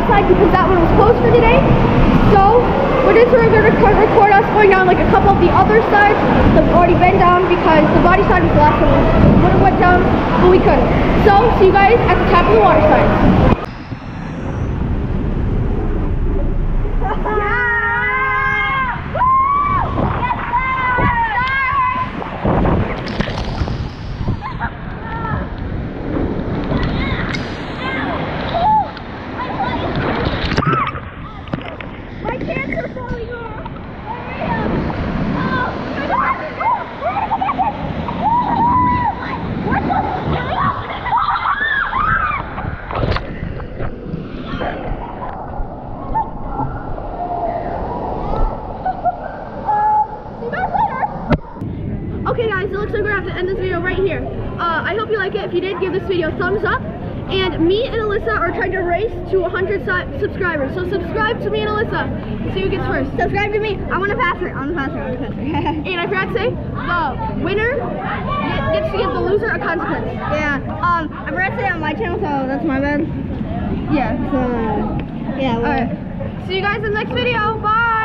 um, side because that one was closed for today. So we're just going to record us going down like a couple of the other sides that have already been down because the body side was the last one we would have went down, but we couldn't. So see you guys at the top of the water side. My pants are falling off. Okay guys, it looks like we're gonna have to end this video right here. Uh, I hope you like it. If you did, give this video a thumbs up. And me and Alyssa are trying to race to 100 su- subscribers. So subscribe to me and Alyssa. See who gets first. Subscribe to me. I want to pass her. I want to pass her. I want to pass her. And I forgot to say, the winner gets to give the loser a consequence. yeah. Um, I forgot to say on my channel, so that's my bad. Yeah. So, yeah. Alright. See you guys in the next video. Bye.